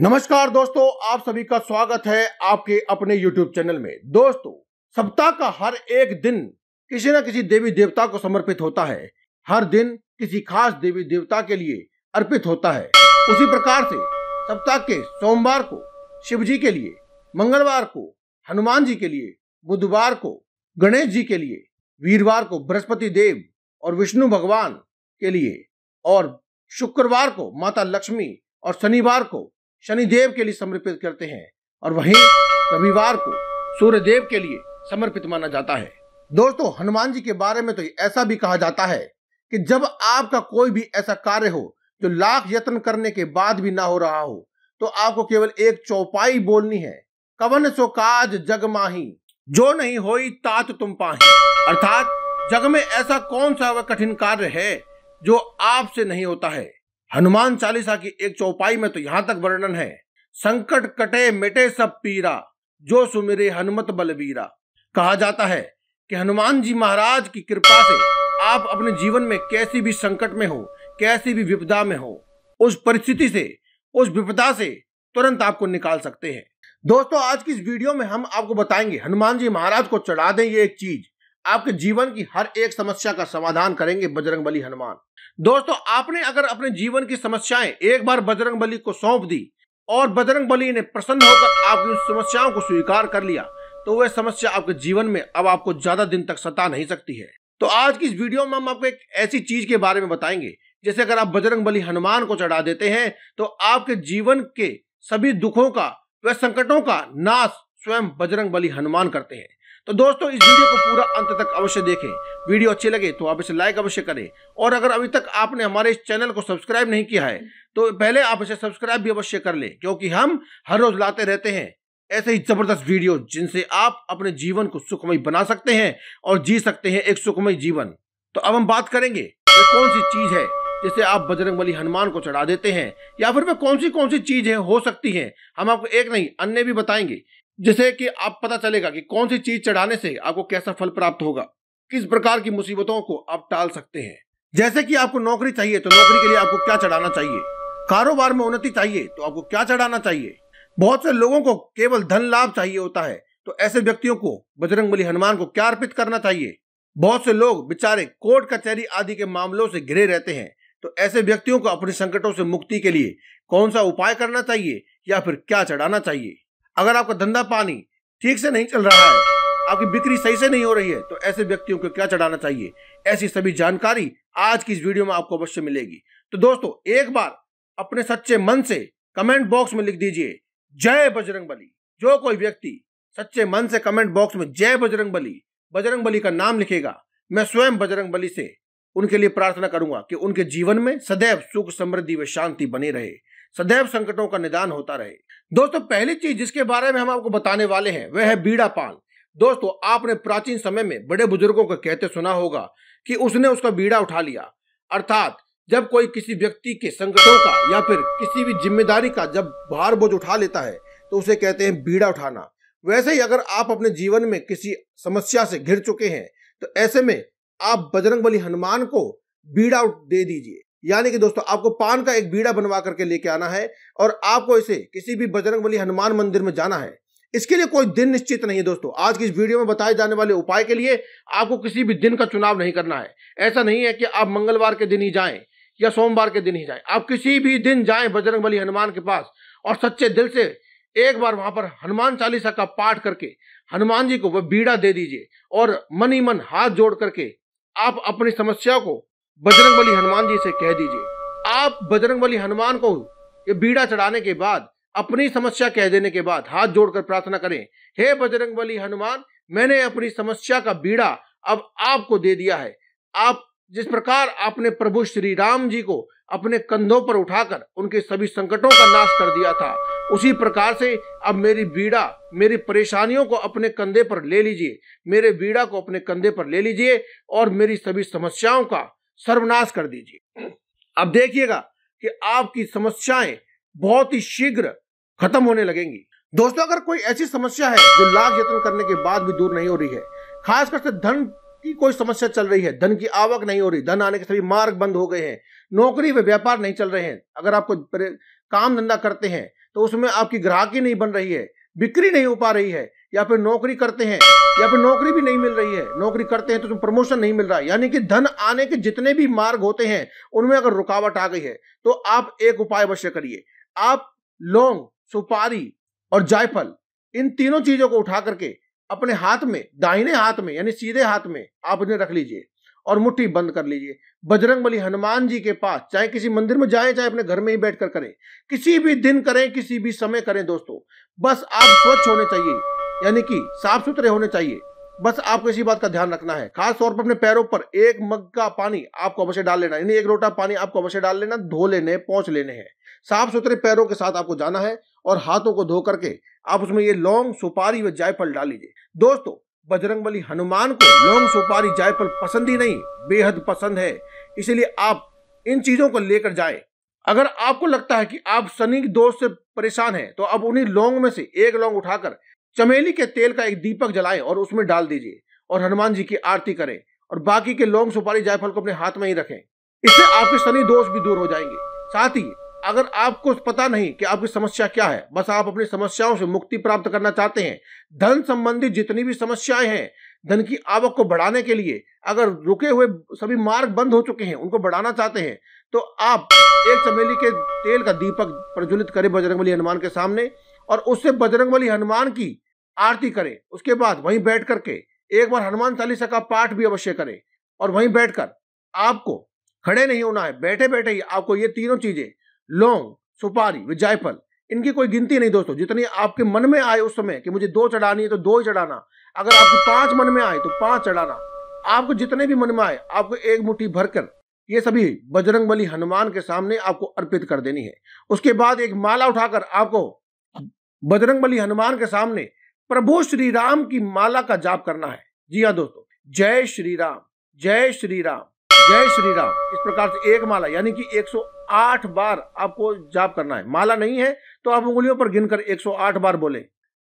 नमस्कार दोस्तों, आप सभी का स्वागत है आपके अपने YouTube चैनल में। दोस्तों, सप्ताह का हर एक दिन किसी न किसी देवी देवता को समर्पित होता है। हर दिन किसी खास देवी देवता के लिए अर्पित होता है। उसी प्रकार से सप्ताह के सोमवार को, शिव जी के लिए, मंगलवार को, हनुमान जी के लिए, बुधवार को, गणेश जी के लिए, वीरवार को बृहस्पति देव और विष्णु भगवान के लिए और शुक्रवार को माता लक्ष्मी और शनिवार को शनिदेव के लिए समर्पित करते हैं और वहीं रविवार को सूर्य देव के लिए समर्पित माना जाता है। दोस्तों, हनुमान जी के बारे में तो ऐसा भी कहा जाता है कि जब आपका कोई भी ऐसा कार्य हो जो लाख यत्न करने के बाद भी ना हो रहा हो तो आपको केवल एक चौपाई बोलनी है, कवन सो काज जग माही, जो नहीं होई तात तुम पाही। अर्थात, जग में ऐसा कौन सा वह कठिन कार्य है जो आपसे नहीं होता है? हनुमान चालीसा की एक चौपाई में तो यहाँ तक वर्णन है। संकट कटे मिटे सब पीरा, जो सुमिरे हनुमत बलबीरा। कहा जाता है कि हनुमान जी महाराज की कृपा से आप अपने जीवन में कैसी भी संकट में हो, कैसी भी विपदा में हो, उस परिस्थिति से, उस विपदा से तुरंत आपको निकाल सकते हैं। दोस्तों, आज की इस वीडियो में हम आपको बताएँगे, हनुमान जी महाराज को चढ़ा दें ये एक चीज़। आपके जीवन की हर एक समस्या का समाधान करेंगे बजरंग बली हनुमान। दोस्तों, आपने अगर अपने जीवन की समस्याएँ एक बार बजरंग बली को सौंप दी और बजरंग बली ने प्रसन्न होकर आपकी उन समस्याओं को स्वीकार कर लिया तो वह समस्या आपके जीवन में अब आपको ज़्यादा दिन तक सता नहीं सकती है। तो आज की इस वीडियो में हम आपको एक ऐसी चीज़ के बारे में बताएँगे, जैसे अगर आप बजरंग बली हनुमान को चढ़ा देते हैं तो आपके जीवन के सभी दुखों का व संकटों का नाश स्वयं बजरंग बली हनुमान करते हैं। तो दोस्तों, इस वीडियो को पूरा अंत तक अवश्य देखें। वीडियो अच्छी लगे तो आप इसे लाइक अवश्य करें। और अगर अभी तक आपने हमारे इस चैनल को सब्सक्राइब नहीं किया है तो पहले आप इसे सब्सक्राइब भी अवश्य कर लें, क्योंकि हम हर रोज लाते रहते हैं ऐसे ही ज़बरदस्त वीडियो जिनसे आप अपने जीवन को सुखमय बना सकते हैं और जी सकते हैं एक सुखमय जीवन। तो अब हम बात करेंगे कि कौन सी चीज़ है जिसे आप बजरंग बली हनुमान को चढ़ा देते हैं, या फिर वे कौन सी कौन सी चीज़ है, हो सकती है। हम आपको एक नहीं, अन्य भी बताएँगे। जिससे कि आप पता चलेगा कि कौन सी चीज़ चढ़ाने से आपको कैसा फल प्राप्त होगा, किस प्रकार की मुसीबतों को आप टाल सकते हैं। जैसे कि आपको नौकरी चाहिए तो नौकरी के लिए आपको क्या चढ़ाना चाहिए? कारोबार में उन्नति चाहिए तो आपको क्या चढ़ाना चाहिए? बहुत से लोगों को केवल धन लाभ चाहिए होता है तो ऐसे व्यक्तियों को बजरंग बली हनुमान को क्या अर्पित करना चाहिए? बहुत से लोग बेचारे कोर्ट, कचहरी आदि के मामलों से घिरे रहते हैं तो ऐसे व्यक्तियों को अपने संकटों से मुक्ति के लिए कौन सा उपाय करना चाहिए या फिर क्या चढ़ाना चाहिए? अगर आपका धंधा पानी ठीक से नहीं चल रहा है, आपकी बिक्री सही से नहीं हो रही है तो ऐसे व्यक्तियों को क्या चढ़ाना चाहिए? ऐसी सभी जानकारी आज की इस वीडियो में आपको अवश्य मिलेगी। तो दोस्तों, एक बार अपने सच्चे मन से कमेंट बॉक्स में लिख दीजिए, जय बजरंग बली। जो कोई व्यक्ति सच्चे मन से कमेंट बॉक्स में जय बजरंग बली बजरंग बली का नाम लिखेगा, मैं स्वयं बजरंग बली से उनके लिए प्रार्थना करूँगा कि उनके जीवन में सदैव सुख समृद्धि व शांति बनी रहे। सदैव संकटों का निदान होता रहे। दोस्तों, पहली चीज़ जिसके बारे में हम आपको बताने वाले हैं, वह है बीड़ा पान दोस्तों, आपने प्राचीन समय में बड़े बुज़ुर्गों को कहते सुना होगा कि उसने उसका बीड़ा उठा लिया। अर्थात, जब कोई किसी व्यक्ति के संकटों का या फिर किसी भी ज़िम्मेदारी का जब भार बोझ उठा लेता है तो उसे कहते हैं बीड़ा उठाना। वैसे ही अगर आप अपने जीवन में किसी समस्या से घिर चुके हैं तो ऐसे में आप बजरंग बली हनुमान को बीड़ा दे दीजिए। यानी कि दोस्तों, आपको पान का एक बीड़ा बनवा करके लेके आना है और आपको इसे किसी भी बजरंग बली हनुमान मंदिर में जाना है। इसके लिए कोई दिन निश्चित नहीं है दोस्तों। आज की इस वीडियो में बताए जाने वाले उपाय के लिए आपको किसी भी दिन का चुनाव नहीं करना है। ऐसा नहीं है कि आप मंगलवार के दिन ही जाएँ या सोमवार के दिन ही जाएँ। आप किसी भी दिन जाएँ बजरंग बली हनुमान के पास और सच्चे दिल से एक बार वहाँ पर हनुमान चालीसा का पाठ करके हनुमान जी को वह बीड़ा दे दीजिए और मन ही मन हाथ जोड़ करके आप अपनी समस्या को बजरंग बली हनुमान जी से कह दीजिए। आप बजरंग बली हनुमान को ये बीड़ा चढ़ाने के बाद, अपनी समस्या कह देने के बाद हाथ जोड़कर प्रार्थना करें, हे बजरंग बली हनुमान, मैंने अपनी समस्या का बीड़ा अब आपको दे दिया है। आप जिस प्रकार आपने प्रभु श्री राम जी को अपने कंधों पर उठाकर उनके सभी संकटों का नाश कर दिया था, उसी प्रकार से अब मेरी बीड़ा, मेरी परेशानियों को अपने कंधे पर ले लीजिए, मेरे बीड़ा को अपने कंधे पर ले लीजिए और मेरी सभी समस्याओं का सर्वनाश कर दीजिए। अब देखिएगा कि आपकी समस्याएँ बहुत ही शीघ्र खत्म होने लगेंगी। दोस्तों, अगर कोई ऐसी समस्या है जो लाख यत्न करने के बाद भी दूर नहीं हो रही है, खासकर से धन की कोई समस्या चल रही है, धन की आवक नहीं हो रही, धन आने के सभी मार्ग बंद हो गए हैं, नौकरी व व्यापार नहीं चल रहे हैं, अगर आपको काम धंधा करते हैं तो उसमें आपकी ग्राहकी नहीं बन रही है बिक्री नहीं हो पा रही है, या फिर नौकरी करते हैं, या फिर नौकरी भी नहीं मिल रही है, नौकरी करते हैं तो उसमें प्रमोशन नहीं मिल रहा है यानी कि धन आने के जितने भी मार्ग होते हैं, उनमें अगर रुकावट आ गई है तो आप एक उपाय अवश्य करिए। आप लौंग, सुपारी और जायफल, इन तीनों चीज़ों को उठा करके अपने हाथ में, दाहिने हाथ में, यानी सीधे हाथ में आप उन्हें रख लीजिए। और मुट्ठी बंद कर लीजिए। बजरंग बली हनुमान जी के पास, चाहे किसी मंदिर में जाए, चाहे अपने घर में ही बैठकर करें, किसी भी दिन करें, किसी भी समय करें दोस्तों, बस आप स्वच्छ होने चाहिए, यानी कि साफ़ सुथरे होने चाहिए। बस आपको इसी बात का ध्यान रखना है। खास तौर पर अपने पैरों पर एक मग का पानी आपको अवश्य डाल लेना यानी एक लोटा पानी आपको अवश्य डाल लेना, धो लेने, पहुँच लेने हैं। साफ़ सुथरे पैरों के साथ आपको जाना है और हाथों को धो करके आप उसमें ये लौंग, सुपारी व जायफल डाल लीजिए। दोस्तों बजरंग बली हनुमान को लौंग सुपारी जायफल पसंद ही नहीं, बेहद पसंद है। इसलिए आप इन चीज़ों को लेकर जाएँ। अगर आपको लगता है कि आप शनि दोष से परेशान हैं तो अब उन्हीं लौंग में से एक लौंग उठाकर चमेली के तेल का एक दीपक जलाएँ और उसमें डाल दीजिए और हनुमान जी की आरती करें और बाकी के लौंग सुपारी जायफल को अपने हाथ में ही रखें। इससे आपके शनि दोष भी दूर हो जाएँगे। साथ ही अगर आपको पता नहीं कि आपकी समस्या क्या है, बस आप अपनी समस्याओं से मुक्ति प्राप्त करना चाहते हैं। धन संबंधी जितनी भी समस्याएँ हैं, धन की आवक को बढ़ाने के लिए अगर रुके हुए सभी मार्ग बंद हो चुके हैं, उनको बढ़ाना चाहते हैं तो आप एक चमेली के तेल का दीपक प्रज्वलित करें बजरंगबली हनुमान के सामने और उससे बजरंगबली हनुमान की आरती करें। उसके बाद वहीं बैठ करके एक बार हनुमान चालीसा का पाठ भी अवश्य करें और वहीं बैठकर आपको खड़े नहीं होना है बैठे बैठे ही आपको ये तीनों चीज़ें लौंग, सुपारी व जायफल, इनकी कोई गिनती नहीं दोस्तों। जितनी आपके मन में आए उस समय कि मुझे दो चढ़ानी है तो दो ही चढ़ाना। अगर आपकी पाँच मन में आए तो पाँच चढ़ाना। आपको जितने भी मन में आए, आपको एक मुट्ठी भरकर ये सभी बजरंग बली हनुमान के सामने आपको अर्पित कर देनी है। उसके बाद एक माला उठाकर आपको बजरंग बली हनुमान के सामने प्रभु श्री राम की माला का जाप करना है। जी हाँ दोस्तों, जय श्री राम, जय श्री राम। जय श्री राम। इस प्रकार से एक माला, यानी कि 108 बार आपको जाप करना है। माला नहीं है तो आप उंगलियों पर गिनकर 108 बार बोले।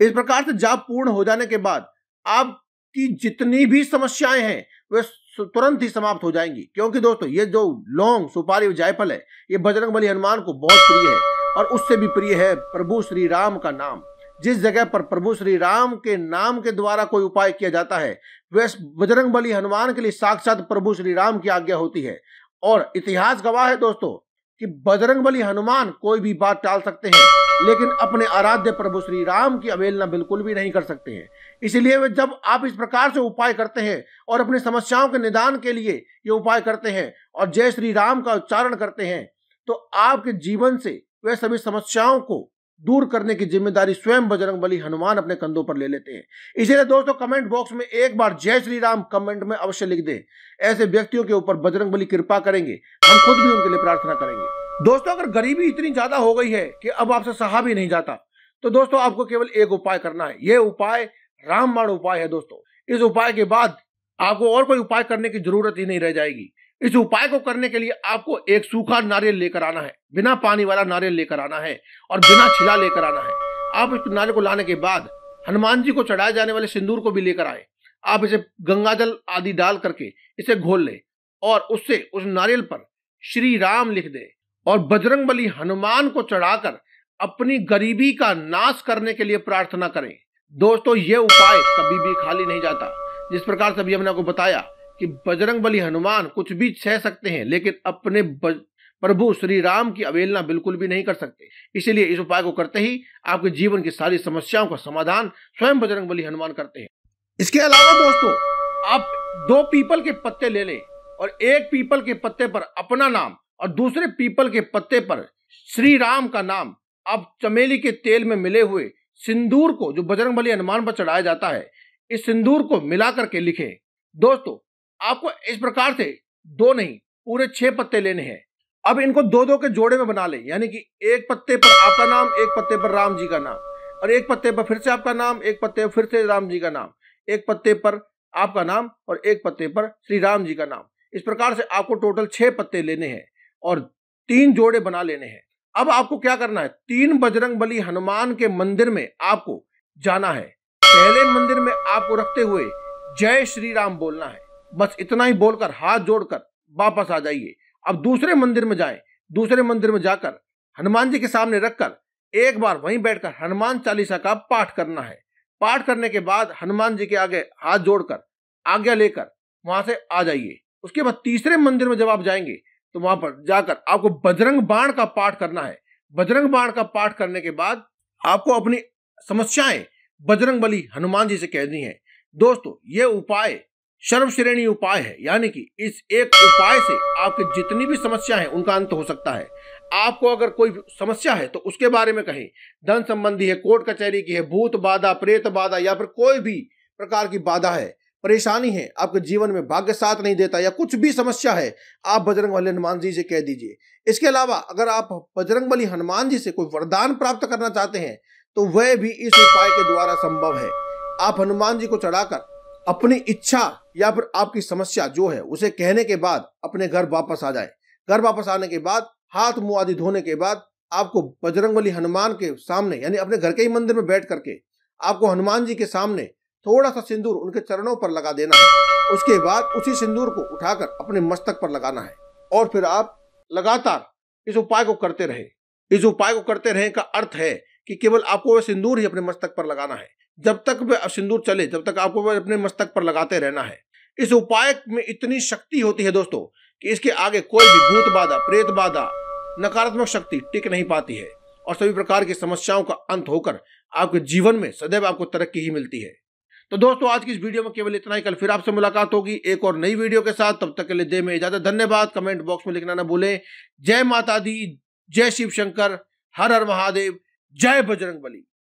इस प्रकार से जाप पूर्ण हो जाने के बाद आपकी जितनी भी समस्याएँ हैं, वे तुरंत ही समाप्त हो जाएँगी। क्योंकि दोस्तों, ये जो लौंग, सुपारी जायफल है, ये बजरंग बली हनुमान को बहुत प्रिय है, और उससे भी प्रिय है प्रभु श्री राम का नाम। जिस जगह पर प्रभु श्री राम के नाम के द्वारा कोई उपाय किया जाता है बजरंग बली हनुमान के लिए साक्षात प्रभु श्री राम की आज्ञा होती है। और इतिहास गवाह है दोस्तों कि बजरंग बली हनुमान कोई भी बात टाल सकते हैं, लेकिन अपने आराध्य प्रभु श्री राम की अवेलना बिल्कुल भी नहीं कर सकते हैं। इसलिए जब आप इस प्रकार से उपाय करते हैं और अपनी समस्याओं के निदान के लिए ये उपाय करते हैं और जय श्री राम का उच्चारण करते हैं तो आपके जीवन से वे सभी समस्याओं को दूर करने की ज़िम्मेदारी स्वयं बजरंग बली हनुमान अपने कंधों पर ले लेते हैं। इसीलिए दोस्तों कमेंट बॉक्स में एक बार जय श्री राम कमेंट में अवश्य लिख दें। ऐसे व्यक्तियों के ऊपर बजरंग बली कृपा करेंगे। हम खुद भी उनके लिए प्रार्थना करेंगे। दोस्तों, अगर गरीबी इतनी ज़्यादा हो गई है कि अब आपसे सहा भी नहीं जाता तो दोस्तों, आपको केवल एक उपाय करना है। यह उपाय रामबाण उपाय है दोस्तों। इस उपाय के बाद आपको और कोई उपाय करने की ज़रूरत ही नहीं रह जाएगी। इस उपाय को करने के लिए आपको एक सूखा नारियल लेकर आना है, बिना पानी वाला नारियल लेकर आना है और बिना छिला लेकर आना है। आप इस नारियल को लाने के बाद हनुमान जी को चढ़ाए जाने वाले सिंदूर को भी लेकर आए। आप इसे गंगाजल आदि डाल करके इसे घोल ले और उससे उस नारियल पर श्री राम लिख दे और बजरंग बली हनुमान को चढ़ाकर अपनी गरीबी का नाश करने के लिए प्रार्थना करें। दोस्तों, ये उपाय कभी भी खाली नहीं जाता। जिस प्रकार से अभी हमने आपको बताया कि बजरंग बली हनुमान कुछ भी सह सकते हैं, लेकिन अपने प्रभु श्री राम की अवेलना बिल्कुल भी नहीं कर सकते। इसीलिए इस उपाय को करते ही आपके जीवन की सारी समस्याओं का समाधान स्वयं बजरंग बली हनुमान करते हैं। इसके अलावा दोस्तों, आप दो पीपल के पत्ते ले लें और एक पीपल के पत्ते पर अपना नाम और दूसरे पीपल के पत्ते पर श्री राम का नाम। आप चमेली के तेल में मिले हुए सिंदूर को, जो बजरंग बली हनुमान पर चढ़ाया जाता है, इस सिंदूर को मिला करके लिखें। दोस्तों आपको इस प्रकार से दो नहीं, पूरे छह पत्ते लेने हैं। अब इनको दो दो के जोड़े में बना लें, यानी कि एक पत्ते पर आपका नाम, एक पत्ते पर राम जी का नाम, और एक पत्ते पर फिर से आपका नाम, एक पत्ते पर फिर से राम जी का नाम, एक पत्ते पर आपका नाम और एक पत्ते पर श्री राम जी का नाम। इस प्रकार से आपको टोटल छह पत्ते लेने हैं और तीन जोड़े बना लेने हैं। अब आपको क्या करना है? तीन बजरंग बली हनुमान के मंदिर में आपको जाना है। पहले मंदिर में आपको रखते हुए जय श्री राम बोलना है। बस इतना ही बोलकर, हाथ जोड़कर वापस आ जाइए। अब दूसरे मंदिर में जाएँ, दूसरे मंदिर में जाकर हनुमान जी के सामने रखकर एक बार वहीं बैठकर हनुमान चालीसा का पाठ करना है। पाठ करने के बाद हनुमान जी के आगे हाथ जोड़कर आज्ञा लेकर वहाँ से आ जाइए। उसके बाद तीसरे मंदिर में जब आप जाएँगे तो वहाँ पर जाकर आपको बजरंग बाण का पाठ करना है। बजरंग बाण का पाठ करने के बाद आपको अपनी समस्याएँ बजरंग बली हनुमान जी से कहनी है। दोस्तों, ये उपाय सर्वश्रेणी उपाय है। यानी कि इस एक उपाय से आपकी जितनी भी समस्या है, उनका अंत हो सकता है। आपको अगर कोई समस्या है तो उसके बारे में कहें। धन संबंधी है, कोर्ट कचहरी की है, भूत बाधा, प्रेत बाधा या फिर कोई भी प्रकार की बाधा है, परेशानी है, आपके जीवन में भाग्य साथ नहीं देता या कुछ भी समस्या है, आप बजरंग बली हनुमान जी से कह दीजिए। इसके अलावा अगर आप बजरंग बली हनुमान जी से कोई वरदान प्राप्त करना चाहते हैं तो वह भी इस उपाय के द्वारा संभव है। आप हनुमान जी को चढ़ाकर अपनी इच्छा या फिर आपकी समस्या जो है, उसे कहने के बाद अपने घर वापस आ जाए। घर वापस आने के बाद, हाथ मुँह आदि धोने के बाद आपको बजरंग बली हनुमान के सामने, यानी अपने घर के ही मंदिर में बैठ करके आपको हनुमान जी के सामने थोड़ा सा सिंदूर उनके चरणों पर लगा देना है। उसके बाद उसी सिंदूर को उठाकर अपने मस्तक पर लगाना है और फिर आप लगातार इस उपाय को करते रहे। इस उपाय को करते रहे का अर्थ है कि केवल आपको वह सिंदूर ही अपने मस्तक पर लगाना है। जब तक सिंदूर चले, जब तक आपको अपने मस्तक पर लगाते रहना है। इस उपाय में इतनी शक्ति होती है दोस्तों कि इसके आगे कोई भी भूत बाधा प्रेत बाधा नकारात्मक शक्ति टिक नहीं पाती है और सभी प्रकार की समस्याओं का अंत होकर आपके जीवन में सदैव आपको तरक्की ही मिलती है। तो दोस्तों, आज की इस वीडियो में केवल इतना ही। कल फिर आपसे मुलाकात होगी एक और नई वीडियो के साथ। तब तक के लिए दे में इजाज़त, धन्यवाद। कमेंट बॉक्स में लिखना ना भूलें। जय माता दी, जय शिव शंकर, हर हर महादेव, जय बजरंग बली